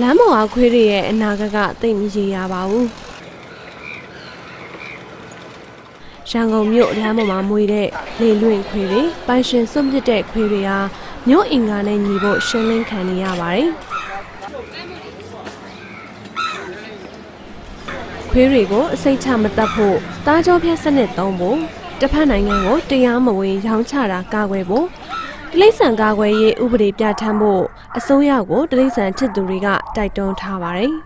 လမ်းပေါ်အခွေးတွေရဲ့အနာဂတ်ကသိမရေရပါဘူးရန်ကုန်မြို့လမ်းပေါ်မှာမွေတဲ့လေလွင့်ခွေးတွေပိုင်ရှင်စွန့်ပစ်တဲ့ခွေးတွေဟာမြို့အင်္ဂါနဲ့ညီဖို့ရှင်းလင်းခံနေရပါတယ်ခွေးတွေကိုအစိတ်ချမတတ်ဖို့တားကြောဖြတ်စနစ်သုံးဖို့တစ်ဖက်နိုင်ငံကိုတရားမဝင်ရောင်းချတာကာကွယ်ဖို့ တိရစ္ဆာန်ကာကွယ်ရေးဥပဒေပြဋ္ဌာန်းဖို့အစိုးရကိုတိရစ္ဆာန်ချစ်သူတွေကတိုက်တွန်းထားပါတယ်။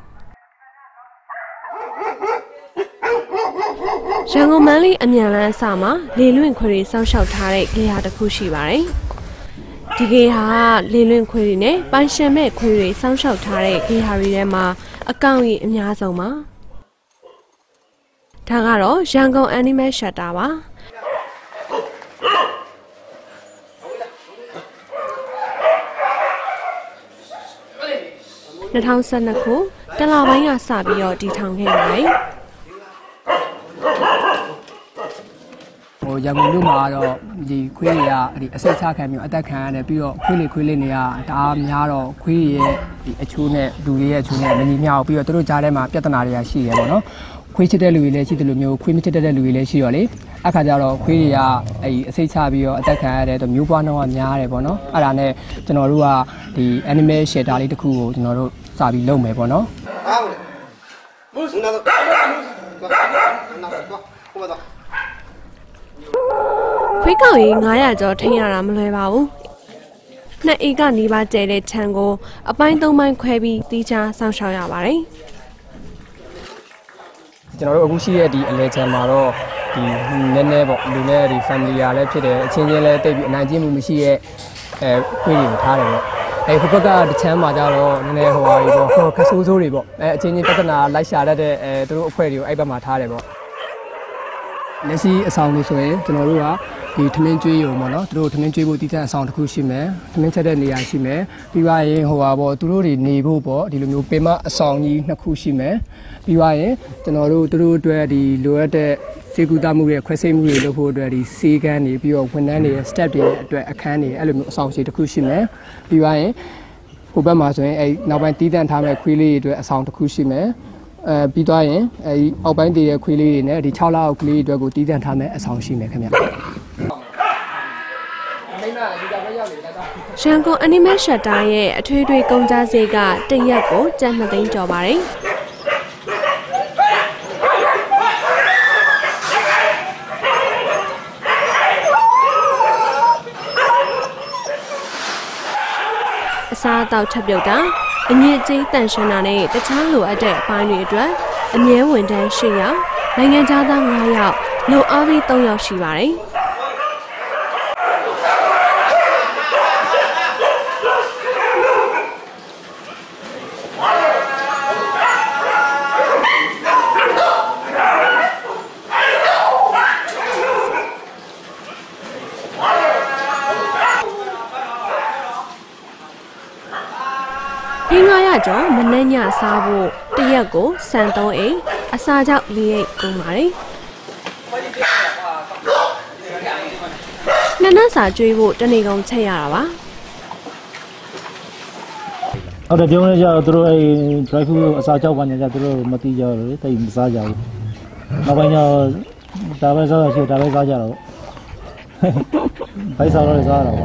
ရန်ကုန်မန်းလေးအမြန်လန်းအစမှာလေလွင့်ခွေတွေစောင့်ရှောက်ထားတဲ့ဂေဟာတစ်ခုရှိပါတယ်။ဒီဂေဟာလေလွင့်ခွေတွေနဲ့ပိုင်ရှင်မဲ့ခွေတွေစောင့်ရှောက်ထားတဲ့ဂေဟာတွေထဲမှာအကောင့်ကြီးအများဆုံးပါ။ဒါကတော့ရန်ကုန် Animal Shutter ပါ။ 2012ခုတလပိုင်းကစပြီးတော့တည်ထောင်ခဲ့ပါတယ်။ဟိုရန်ကုန်မြို့မှာတော့ဒီခွေးတွေကဒီအစိတ်ချခံပြီးအသက်ခံရတယ်ပြီးတော့ခွေးလေးခွေးလေးတွေကတအားများတော့ခွေးတွေရဲ့ဒီအချိုးနဲ့လူတွေရဲ့အချိုးနဲ့မညီမျှဘူးပြီးတော့သူတို့ကြားထဲမှာပြဿနာတွေကရှိရပေါ့နော်ခွေးချစ်တဲ့လူတွေလည်းရှိတယ်လို့မျိုးခွေးမချစ်တဲ့လူတွေလည်းရှိရောလေအခါကျတော့ခွေးတွေကအဲ့အစိတ်ချပြီးတော့အသက်ခံရတယ်တော့မျိုးပွားနှောင်းကများတယ်ပေါ့နော်အဲ့ဒါနဲ့ကျွန်တော်တို့ကဒီ animal shelter လေးတစ်ခုကိုကျွန်တော်တို့ စပြီးလုပ်မယ်ပေါ့နော် Ah, bueno. Mus, una, dos. Una, dos. ¿Cómo va? ခွေးကောက်ရေး900ကျော်ထိန်းရတာမလွယ်ပါဘူး။နှစ်ဧကနီးပါးကျဲတဲ့ခြံကိုအပိုင်း၃ပိုင်းခွဲပြီးတီးခြားစောင့်ရှောက်ရပါတယ်ကျွန်တော်တို့အခုရှိတဲ့ဒီအလဲချမ်းမှာတော့ဒီနည်းနည်းပေါ့လူနဲ့ဒီ family ရလည်းဖြစ်တယ်အချင်းချင်းလည်းတိတ်ပြီးအနိုင်ကျင့်မှုမရှိရဲ့အဲခွေးတွေကိုထားတယ်ပေါ့ အဲဟိုဘက်ကတချမ်းမှာကြတော့နည်းနည်းဟိုဟာကြီးပေါ့ဟိုခက်ဆိုးဆိုးတွေပေါ့အဲအချင်းချင်းပြဿနာလိုက်ရှာတတ်တဲ့အဲသူတို့အဖွဲ့တွေကိုအဲ့ဘက်မှာထားတယ်ပေါ့ လက်ရှိအဆောင်လို့ဆိုရင်ကျွန်တော်တို့ကဒီထမင်းကျွေးရုံပေါ့နော်သူတို့ထမင်းကျွေးဖို့တည်တဲ့အဆောင်တစ်ခုရှိမယ်ထမင်းချက်တဲ့နေရာရှိမယ်ပြီးသွားရင်ဟိုဟာပေါ့သူတို့တွေနေဖို့ပေါ့ဒီလိုမျိုးပင်မအဆောင်ကြီးနှစ်ခုရှိမယ်ပြီးသွားရင်ကျွန်တော်တို့သူတို့အတွက်ဒီလိုအပ်တဲ့စေကူတာမှုတွေခွဲစိတ်မှုတွေလုပ်ဖို့အတွက်ဒီစေကန်းတွေပြီးတော့ဝန်ထမ်းတွေ step တွေအတွက်အခန်းတွေအဲ့လိုမျိုးအဆောင်ရှိတစ်ခုရှိမယ်ပြီးသွားရင်ဟိုဘက်မှာဆိုရင်အဲ့နောက်ပိုင်းတီးတန့်ထားမဲ့ခွေးလေးတွေအတွက်အဆောင်တစ်ခုရှိမယ် အဲပြီးသွားရင်အဲဒီအောက်ပိုင်းတည်တဲ့ခွေးလေးတွေနဲ့ဒီ6လအောက်ကလေးတွေအတွက်ကိုတီးတန့်ထားမဲ့အဆောင်ရှိမယ်ခင်ဗျ။ရန်ကုန် Animal Shutter ရဲ့အထွေထွေကုန်ကြစည်ကတရက်ကိုကျပ်2သိန်းကျော်ပါတယ်။အစားအသောက်ချက်ပြုတ်တာ အညစ်အကြေးတန်ရှင်းတာနဲ့တခြားလိုအပ်တဲ့အပိုင်းတွေအတွက်အမြဲဝန်ထမ်း၈ယောက်နိုင်ငံသား9ယောက်လုံအားပြီး3ယောက်ရှိပါတယ်။ ကျော်မနှက်ညစားဖို့တရက်ကိုစံ3အိမ်အစာကြောက်4အိမ်ကုန်ပါတယ်။နှစ်နက်စာကျွေးဖို့တနေကုန်ချက်ရတာပါဟုတ်တယ်ပြောနေကြတော့သူတို့အဲ drive thru အစားကြောက်ပါနေကြသူတို့မတိကြတော့လေတိတ်မစားကြဘူးနောက်ပိုင်းကျတော့ဒါပဲစားရရှိဒါပဲစားကြတော့ဘိုက်စားတော့လည်းစားရတော့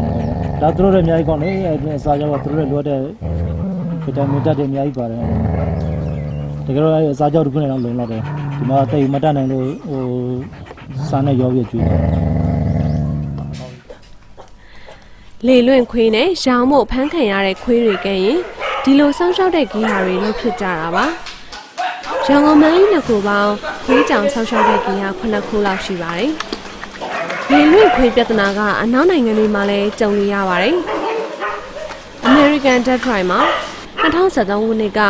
ဒါသူတို့လည်းအများကြီးကောင်းလေအဲအစားကြောက်ကသူတို့လည်းလိုတဲ့ ဗီတာမင်ဓာတ်တွေအများကြီးပါတယ်တကယ်တော့အဲအစားကြောက်တစ်ခုနဲ့တော့လုံလောက်တယ်ဒီမှာတိတ်မတတ်နိုင်လို့ဟိုစားနဲ့ရောပြည့်ကျွေးတယ်။လေလွင့်ခွေးနဲ့ရောင်မို့ဖမ်းခံရတဲ့ခွေးတွေကရင်ဒီလိုစောင့်ရှောက်တဲ့ဂီဟာတွေလုပ်ဖြစ်ကြတာပါ။ရန်ကုန်မန်းလေးနှစ်ခုပေါင်းခွေးကြောင်စောင့်ရှောက်တဲ့ဂီဟာ9ခုလောက်ရှိပါတယ်။လေလွင့်ခွေးပြဿနာကအနောက်နိုင်ငံတွေမှာလည်းကြုံနေရပါတယ်။ American Dead Try မှာ 2013ခုနှစ်က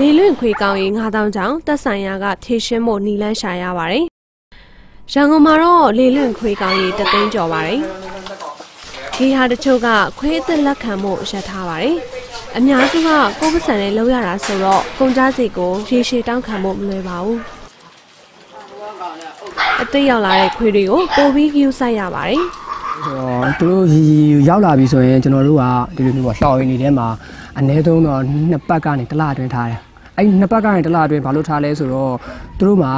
လေလွင့်ခွေးကောင်းရင်9000ကျောင်းသက်ဆိုင်ရာကဖြည့်ရှင်းဖို့နီလန်းရှာရပါတယ်။ရန်ကုန်မှာတော့လေလွင့်ခွေးကောင်းရင်တသိန်းကျော်ပါတယ်။ဒီဟာတချို့ကခွေးအသက်လက်ခံမှုရပ်ထားပါတယ်။အများစုကကိုယ်ပစံနဲ့လောက်ရတာဆိုတော့ကုန်ကြစီကိုရေရှည်တောင်းခံဖို့မလွယ်ပါဘူး။အသက်ရောက်လာတဲ့ခွေးတွေကိုပိုပြီးယူဆိုင်ရပါတယ်။ဆိုတော့သူတို့ရီရီရောက်လာပြီဆိုရင်ကျွန်တော်တို့ကဒီလိုမျိုးပေါ့ရှောင်းရင်းနေထဲမှာ အနည်းဆုံးတော့နှစ်ပတ်ကနေတစ်လအတွင်းထားတယ်အဲ့နှစ်ပတ်ကနေတစ်လအတွင်းဘာလို့ထားလဲဆိုတော့သူတို့မှာ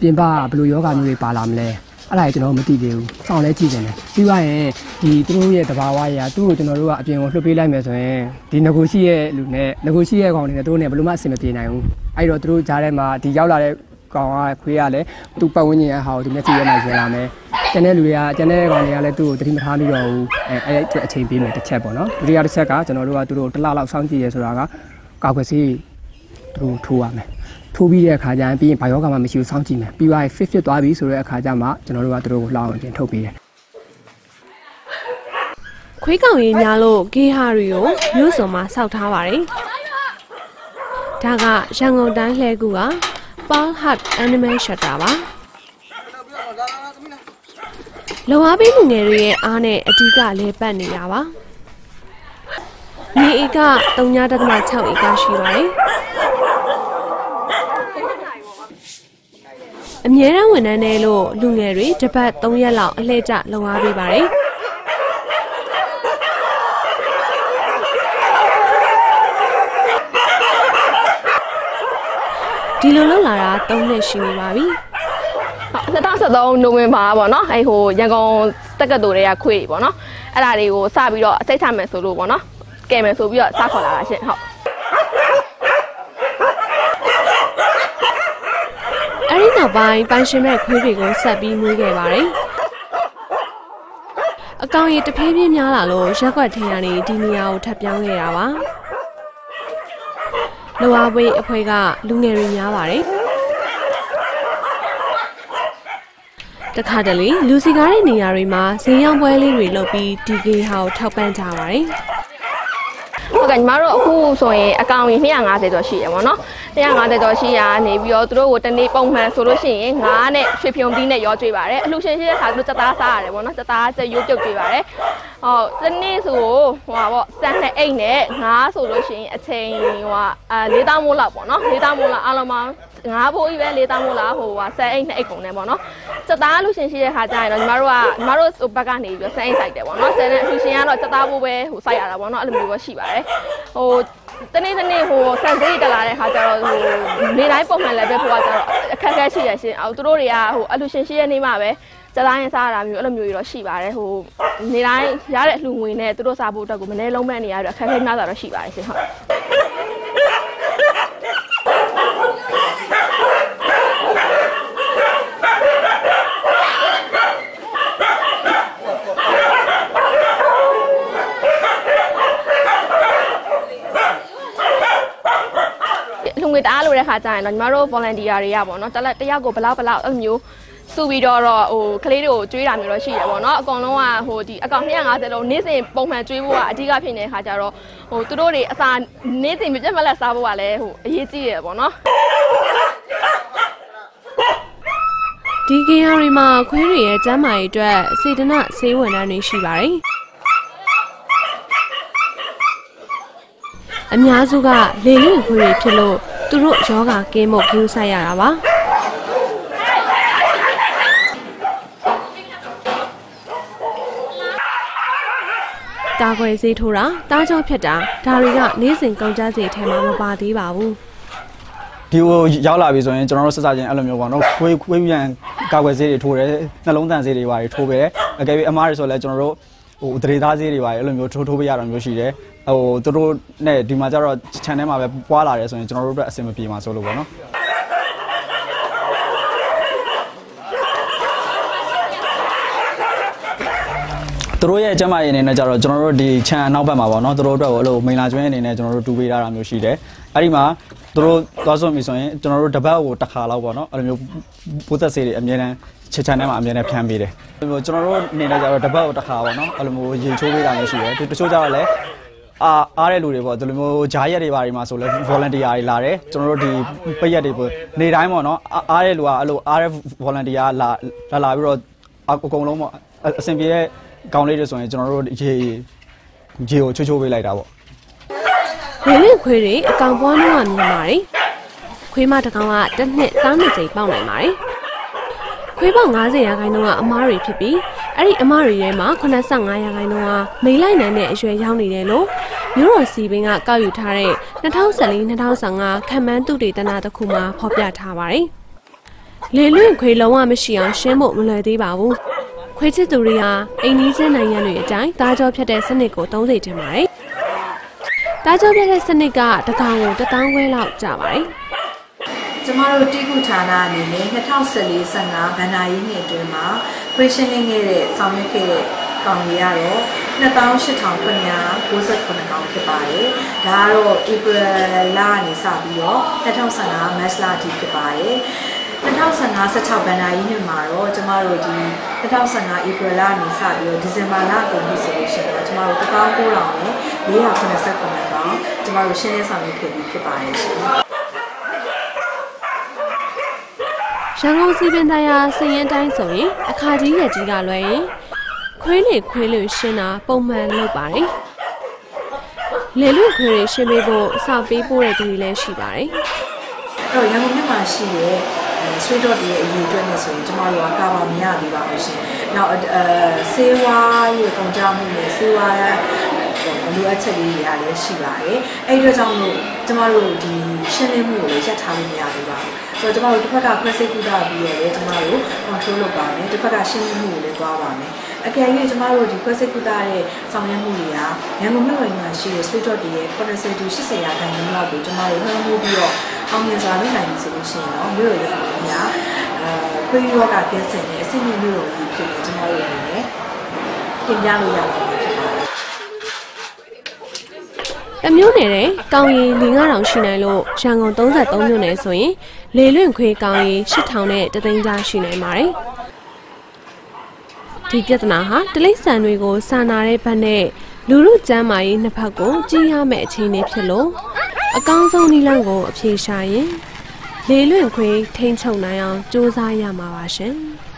ပြင်ပဘယ်လိုယောဂမျိုးတွေပါလာမလဲအဲ့ဒါကြီးကျွန်တော်မသိသေးဘူးစောင့်လဲကြည့်နေတယ်ပြီးသွားရင်ဒီသူတို့ရဲ့တဘာဝရာသူ့ကိုကျွန်တော်တို့ကအပြင်ကိုလွှတ်ပေးလိုက်မယ်ဆိုရင်ဒီငကိုရှိရဲ့လူနဲ့ငကိုရှိရဲ့ကောင်တွေနဲ့သူတို့နဲ့ဘယ်လိုမှအဆင်မပြေနိုင်ဘူးအဲ့တော့သူတို့ကြားထဲမှာဒီရောက်လာတဲ့ ကောင်ကခွေးရလဲသူ့ပတ်ဝန်းကျင်ရဲ့ဟာကိုဒီမျက်စိရဲမှာရင်လာမယ်ကျန်တဲ့လူတွေကကျန်တဲ့ကောင်တွေကလည်းသူ့ကိုတတိမထားမိတော့ဘူးအဲအဲ့ဒီအချိန်ပေးမယ်တစ်ချက်ပေါ့နော်ဒုတိယတစ်ချက်ကကျွန်တော်တို့ကသူတို့တစ်လလောက်စောင့်ကြည့်ရဲဆိုတာကကောက်ွယ်စီသူတို့ထိုးရမယ်ထိုးပြီးတဲ့အခါကျရင်ပြီးရင်ဘာယောဂမှမရှိဘူးစောင့်ကြည့်မယ်ပြီးသွားရင် fit fit သွားပြီဆိုတဲ့အခါကျမှကျွန်တော်တို့ကသူတို့ကိုလှောင်ပြင်ထုတ်ပေးတယ်ခွေးကောင်ရေးများလို့ဂေဟာတွေကိုမြို့စုံမှာစောက်ထားပါတယ်ဒါကရန်ကုန်တိုင်းလှဲကူက Paul Hut Animal Shelter ပါလောအားပေးလူငယ်တွေရဲ့အားနဲ့အဓိကလဲပတ်နေတာပါမြေဧက3.6ဧကရှိပါတယ်အမြဲတမ်းဝန်ထမ်းတွေလို့လူငယ်တွေတစ်ပတ်3ရက်လောက်အလှည့်ကျလုံအားပေးပါတယ် ဒီလိုလုပ်လာတာ3နှစ်ရှိနေပါပြီ2013နိုဝင်ဘာပေါ့နော်အဲဟိုရန်ကုန်တက္ကသိုလ်တွေကခွေပေါ့နော်အဲ့ဒါတွေကိုစပြီးတော့အစိတ်ချမယ်ဆိုလို့ပေါ့နော်ကဲမယ်ဆိုပြီးတော့စခေါ်လာတာရှင်ဟုတ်အဲ့ဒီနောက်ပိုင်းပိုင်ရှင်မဲ့ခွေးတွေကိုဆက်ပြီးမွေးခဲ့ပါတယ်အကောင်ရီတဖြည်းဖြည်းများလာလို့ရက်ွက်ထင်းရနေဒီနေရာကိုထပ်ပြောင်းခဲ့တာပါ လောအားပေးအဖွဲကလူငယ်တွေများပါတယ်တခါတလေလူစီကားတဲ့နေရာတွေမှာဈေးရောင်းပွဲလေးတွေလုပ်ပြီးဒီကေဟာကိုထောက်ပံ့ကြပါတယ်ဟုတ် ကဲ့ညီမတို့အခုဆိုရင်အကောင့်ကြီး250ကျော်ရှိရပါတော့250ကျော်ရှိရာနေပြီးတော့သူတို့ကိုတနေ့ပုံမှန်ဆိုလို့ရှိရင်ငါးနဲ့ရွှေဖြုံပြီးနဲ့ရောကျွေးပါတယ်အလှရှင်ရှိတဲ့ခါသူတို့စက်သားစားရတယ်ပေါ့နော်စက်သားစက်ရုပ်ပြုတ်ကျွေးပါတယ်ဟုတ်တနေ့ဆိုဟိုပါပေါ့စမ်းနဲ့အိတ်နဲ့ငါးဆိုလို့ရှိရင်အချိန်ဟိုဟာအာ၄တောင်းမိုးလောက်ပေါ့နော်၄တောင်းမိုးလောက်အားလုံးပေါင်း ငါးဖိုးကြီးပဲ၄တောင်းမိုးလောက်ဟိုဟာဆယ်အိတ်နဲ့အိတ်ကုန်တယ်ပေါ့နော်စက်သားအလှရှင်ရှိတဲ့ခါကျရင်တော့ညီမတို့ကညီမတို့ဟိုဘက်ကနေပြီးတော့ဆယ်အိတ်စိုက်တယ်ပေါ့နော်ဆယ်နဲ့အလှရှင်ကတော့စက်သားဖိုးပဲဟိုစိုက်ရတာပေါ့နော်အဲ့လိုမျိုးပဲရှိပါတယ်ဟိုတနေ့တနေ့ဟိုဆန်သေးတက်လာတဲ့ခါကျတော့ဟိုနေတိုင်းပုံမှန်လည်းပဲဖို့ကကျတော့အခက်အခဲရှိရရှင်အော်သူတို့တွေကဟိုအလှရှင်ရှိတဲ့နေ့မှပဲစက်သားရင်စားရတာမျိုးအဲ့လိုမျိုးတွေတော့ရှိပါတယ်ဟိုနေတိုင်းရတဲ့အလှငွေနဲ့သူတို့စားဖို့အတွက်ကိုမနေ့လုံးမဲ့နေရပြီးအခက်အခဲများတာတော့ရှိပါတယ်ရှင်ဟုတ် တအားလိုတဲ့ခါကျရင်တော့ညီမတို့ volunteer တွေကပေါ့နော်တစ်လက်တစ်ယောက်ကိုဘလောက်ဘလောက်အဲ့လိုမျိုးစုပြီးတော့တော့ဟိုကလေးတွေကိုကျွေးတာမျိုးတော့ရှိရပေါ့နော်အကောင်လုံးကဟိုဒီအကောင်250လုံးနေ့စဉ်ပုံမှန်ကျွေးဖို့ကအဓိကဖြစ်နေတဲ့ခါကျတော့ဟိုသူတို့တွေအစာနေ့စဉ်မပြတ်မလက်စားဖို့ကလည်းဟိုအရေးကြီးရပေါ့နော်ဒီကေဟာတွေမှာခွေးတွေရဲ့ကျန်းမာရေးအတွက်စေတနာဆေးဝန်ထမ်းတွေရှိပါတယ်အများစုကလေလွင့်ခွေးတွေဖြစ်လို့ သူတို့ယောဂကင်းဖို့ကြိုးစားရတာပါတာခွေစေးထိုးတာတားကြောဖြတ်တာဒါတွေကနေ့စဉ်ကုန်ကြစေထဲမှာမပါသေးပါဘူးဒီဟိုရောက်လာပြီဆိုရင်ကျွန်တော်တို့ဆက်စားချင်းအဲ့လိုမျိုးပေါ့နော်ခွေးခွေးပြန်ကာကွယ်ဆေးတွေထိုးတယ်နှလုံးသားဆေးတွေပါတယ်ထိုးပဲအကယ်၍အမားတွေဆိုလည်းကျွန်တော်တို့ဟိုဒရေသားဆေးတွေပါတယ်အဲ့လိုမျိုးထိုးထိုးပေးရတာမျိုးရှိတယ် ဟိုသူတို့နဲ့ဒီမှာကျတော့ channel မှာပဲပွားလာတယ်ဆိုရင်ကျွန်တော်တို့အတွက်အဆင်မပြေမှာဆိုလို့ပေါ့နော်သူတို့ရဲ့ကျမ်းမာရေးအနေနဲ့ကြတော့ကျွန်တော်တို့ဒီခြံအနောက်ဘက်မှာပေါ့နော်သူတို့အတွက်ကိုအဲ့လိုမိန်လာကျွင်းအနေနဲ့ကျွန်တော်တို့တူပေးထားတာမျိုးရှိတယ်အဲ့ဒီမှာသူတို့သွားစွန့်ပြီဆိုရင်ကျွန်တော်တို့တစ်ပတ်ကိုတစ်ခါလောက်ပေါ့နော်အဲ့လိုမျိုးပိုးသက်ဆေးတွေအမြဲတမ်းချစ်ချန်ထဲမှာအမြဲတမ်းဖြန်းပေးတယ်အဲ့လိုကျွန်တော်တို့အနေနဲ့ကြတော့တစ်ပတ်ကိုတစ်ခါပေါ့နော်အဲ့လိုမျိုးရေချိုးပေးတာမျိုးရှိတယ်တချို့ကြတော့လည်း အာအားတဲ့လူတွေပေါ့ဒီလိုမျိုးဂျားရက်တွေပါဒီမှာဆိုလဲ volunteer တွေလာတယ်ကျွန်တော်တို့ဒီပိတ်ရက်တွေပေါ့နေတိုင်းပေါ့နော်အားတဲ့လူကအဲ့လိုအားတဲ့ volunteer လာလာလာပြီးတော့အကုန်လုံးပေါ့အဆင်ပြေတဲ့ကောင်းလေးတွေဆိုရင်ကျွန်တော်တို့ရေရေကိုချိုးချိုးပေးလိုက်တာပေါ့လေလွင့်ခွေးတွေအကောင်ပွားနှုန်းကမြင်ပါတယ်ခွေးမတစ်ကောင်ကတစ်နှစ်တောင်းနှစ်ကြိမ်ပေါက်နိုင်ပါတယ်ခွေးပေါက်90ရာခိုင်နှုန်းကအမားတွေဖြစ်ပြီးအဲ့ဒီအမားတွေထဲမှာ85ရာခိုင်နှုန်းကမိန်လိုက်နိုင်တဲ့အရွယ်ရောက်နေတယ်လို့ မြို့တော်စီပင်ကကောက်ယူထားတဲ့2014-2015ခံမှန်းသူတေသနာတစ်ခုမှာဖော်ပြထားပါတယ်။လေလွင့်ခွေလုံးဝမရှိအောင်ရှင်းဖို့မလွယ်သေးပါဘူး။ခွေချစ်သူတွေဟာအိမ်နီးချင်းနိုင်ငံတွေအတိုင်းတားကြောဖြတ်တဲ့စနစ်ကိုသုံးစိတ်ထင်ပါတယ်။တားကြောဖြတ်တဲ့စနစ်ကတစ်ကောင်ကိုတစ်တောင်းခွဲလောက်ကျပါတယ်။ကျမတို့တိကုဌာနအနေနဲ့2014-15ဘဏ္ဍာရေးနှစ်အတွင်းမှာ questioning ခဲ့တဲ့ဆောင်ရွက်ခဲ့တဲ့ကောင်ကြီးကတော့ 28,998ကောင်ဖြစ်ပါတယ်။ဒါကတော့ April လကနေစပြီးတော့2015 March လအထိဖြစ်ပါတယ်။2015 16ဘဏ္ဍာရေးနှစ်မှာတော့ကျမတို့ဒီ2015 April လကနေစပြီးတော့ December လကုန်ပြီဆိုလို့ရှိရင်တော့ကျမတို့19,000နဲ့489ကောင်ကျမတို့ရှင်းလင်းဆောင်ရွက်ခဲ့ပြီးဖြစ်ပါတယ်ရှင်။ရန်ကုန်စီပင်တရားစည်ရင်တိုင်းဆိုရင်အခါကြီးရက်ကြီးကလွယ်ရင် ခွေးလေခွေးလေရှင်းတာပုံမှန်လုပ်ပါတယ်။လေလွင့်ခွေးတွေရှင်းပေးဖို့အစာပေးပို့တဲ့သူတွေလည်းရှိပါတယ်အဲ့တော့ရန်ကုန်မြို့မှာရှိတဲ့အဲဆွေးတော့တွေရဲ့အရေးအတွက်နဲ့ဆိုရင်ကျမတို့ကကာပါမရသေးပါဘူးရှင်။နောက်အဲဆေးဝါးရဲ့ကုန်ကြမှုနဲ့ဆေးဝါးရဲ့ဟို လိုအပ်ချက်လေးတွေကလည်းရှိပါတယ်။အဲ့ဒီအတွက်ကြောင့်မို့ကျမတို့ဒီရှင်းလင်းမှုကိုလည်းရပ်ထားလို့မရသေးပါဘူး။ဆိုတော့ကျမတို့တစ်ဖက်က press ကုသပြီးရလည်းကျမတို့ control လုပ်ပါမယ်။တစ်ဖက်ကရှင်းလင်းမှုကိုလည်းသွားပါမယ်။အကယ်၍ကျမတို့ဒီ press ကုသရဲ့ဆောင်ရွက်မှုတွေကရန်ကုန်မြို့ဝင်မှာရှိတဲ့ sweet dot တွေရဲ့ 80to 80ရာခိုင်နှုန်းလောက်ကိုကျမတို့နှောင်းမှုပြီးတော့အောင်မြင်စွာလုပ်နိုင်ပြီဆိုလို့ရှိရင်တော့မြို့ရဲ့အများအဲခွေးရောဂါကင်းစင်တဲ့အဆင့်မြင့်မြို့တော်ကြီးဖြစ်နေကျမတို့အနေနဲ့ပြင်ပြလို့ရပါမယ်ဖြစ်ပါတယ်။ တစ်မျိုးနယ်တဲ့ကောင်းရီ၄9000ရှိနိုင်လို့ရန်ကုန်33မြို့နယ်ဆိုရင်လေလွင့်ခွေးကောင်းရီ8000နဲ့တသိန်းကြားရှိနိုင်ပါတယ်။ဒီပြဿနာဟာတလိษံတွေကိုစာနာတဲ့ဘက်နဲ့လူမှုကျန်းမာရေးနှစ်ဖက်ကိုကြည့်ရမယ့်အခြေအနေဖြစ်လို့အကောင်းဆုံးနည်းလမ်းကိုအဖြေရှာရင်လေလွင့်ခွေးထိန်းချုပ်နိုင်အောင်စူးစမ်းရမှာပါရှင်။